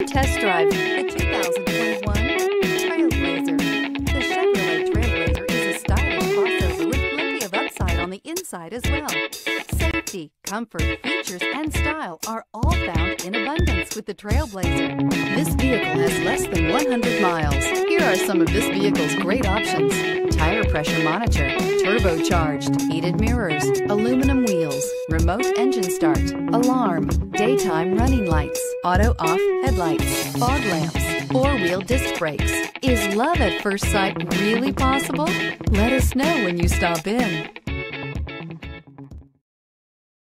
Test drive the 2021 Trailblazer. The Chevrolet Trailblazer is a stylish crossover with plenty of upside on the inside as well. Safety, comfort, features, and style are all found in abundance with the Trailblazer. This vehicle has less than 100 miles. Here are some of this vehicle's great options. Tire pressure monitor, turbocharged, heated mirrors, aluminum wheels, remote engine start, alarm, daytime running lights, auto off headlights, fog lamps, four-wheel disc brakes. Is love at first sight really possible? Let us know when you stop in.